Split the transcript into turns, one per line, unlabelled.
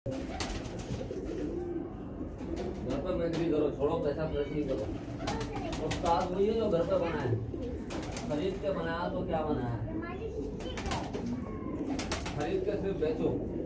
घर पर मेहनत करो, छोड़ो, पैसा खर्च नहीं करो। उस्ताद वही है जो घर पर बनाए खरीद के बनाया तो क्या बनाया? खरीद के सिर्फ़ बेचो।